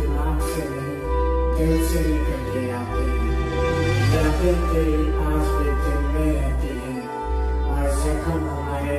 दिमाग से नहीं दिल से निकल आते हैं यादें तेरी आज भी दिल में रहती हैं और जख्म हमारे